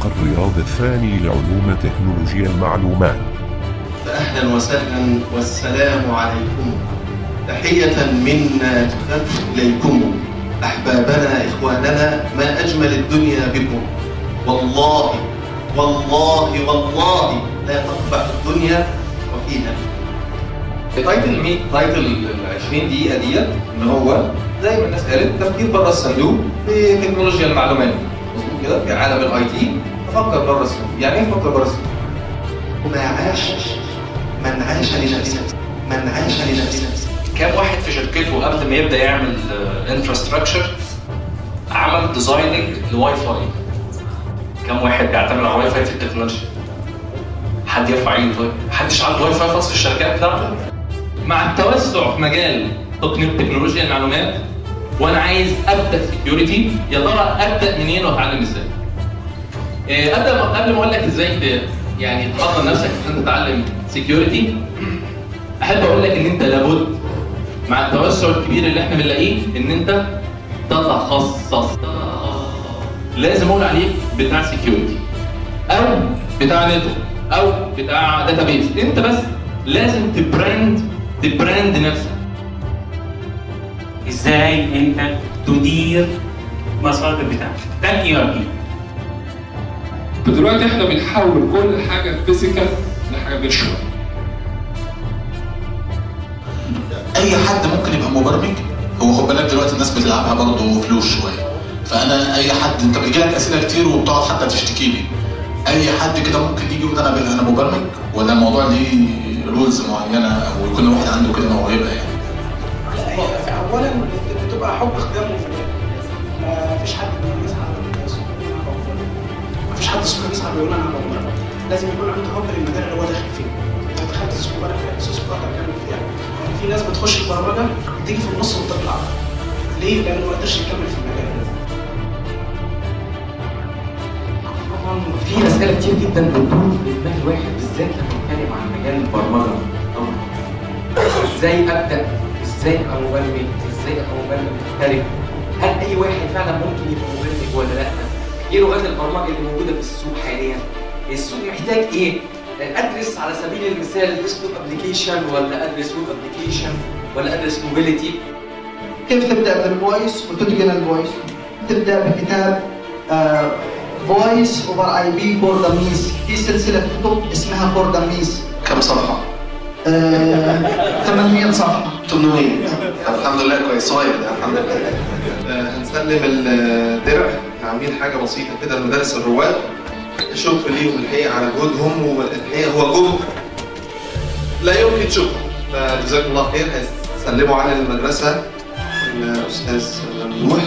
ملتقى الرياض الثاني لعلوم تكنولوجيا المعلومات فأهلا وسهلا والسلام عليكم. تحية منا إليكم. أحبابنا إخواننا ما أجمل الدنيا بكم؟ والله والله والله لا تقبح الدنيا وفيها title my title ال 20 دقيقة ديت إن هو زي ما الناس قالت تفكير بره الصندوق في تكنولوجيا المعلومات كده في عالم ال IT تفكر بره الصندوق يعني إيه تفكر بره الصندوق؟ وما عاش من عاش لنفسه من عاش لنفسه. كام واحد في شركته قبل ما يبدأ يعمل infrastructure عمل designing ل WiFi؟ كام واحد بيعتمد على واي فاي في التكنولوجيا؟ حد يرفع ايده؟ طيب محدش عنده واي فاي خاص في الشركات بتاعته؟ مع التوسع في مجال تقنية تكنولوجيا المعلومات وأنا عايز ابدا security يا ترى ابدا منين واتعلم إزاي؟ إيه، ابدا قبل ما أقول لك إزاي يعني تحضر نفسك ان انت تتعلم security احب أقول لك ان انت لابد مع التوسع الكبير اللي إحنا بنلاقيه ان انت تتخصص. لازم أقول عليك بتاع security أو بتاع network أو بتاع database انت بس لازم ت brand ت brand نفسك. إزاي انت تدير مصادر بتاعتك ده ال ERP فدلوقتي إحنا بنحول كل حاجة physical لحاجة virtual. أي حد ممكن يبقى مبرمج هو خد بالك دلوقتي الناس بتلعبها برضه فلوس شوية. فأنا أي حد أنت بيجي لك أسئلة كتير وبتقعد حتى تشتكي لي. أي حد كده ممكن يجي يقول أنا أنا مبرمج؟ ولا الموضوع ليه رولز معينة؟ أو كل واحد عنده كده موهبه يعني؟ اولا بتبقى حب اختيار للفنان ما فيش حد بيسعى ما فيش حد اسمه بيسعى بيقول أنا هبقى لازم يكون عنده حب للمجال اللي هو داخل فيه. أنت دخلت سوق بالك في الاساس بتاعتك تعمل فيها. في ناس بتخش البرمجة بتيجي في النص وتطلع. ليه؟ لأنه ما قدرش يكمل في المجال. طبعا في أسئلة كتير جدا بتدور في دماغ الواحد بالذات لما نتكلم عن مجال البرمجة. أو إزاي أبدأ؟ إزاي ابقى مبرمج إزاي ابقى مبرمج محترف هل أي واحد فعلا ممكن يبقى مبرمج ولا لأ؟ إيه لغات البرمجة اللي موجودة في السوق حاليا؟ السوق محتاج إيه؟ ادرس على سبيل المثال desktop application ولا أدرس web application ولا أدرس mobility كيف تبدأ بال voice وتتقن ال voice تبدأ بكتاب Voice over IP for Dummies في سلسلة كتب اسمها for Dummies كم صفحة؟ 800 صفحة 800 الحمد لله كويس. صغير يعني الحمد لله. آه، هنسلم الدرع. عاملين حاجة بسيطة كده لمدارس الرواد. شكر ليهم الحقيقة على جهدهم والحقيقة هو جهد لا يمكن شكر. فجزاكم الله خير. هيسلموا على المدرسة. الأستاذ ممدوح